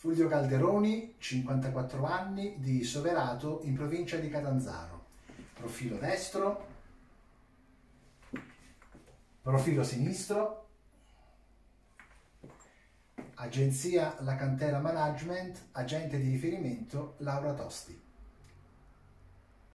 Fulvio Calderoni, 54 anni, di Soverato, in provincia di Catanzaro. Profilo destro, profilo sinistro, agenzia La Cantera Management, agente di riferimento Laura Tosti.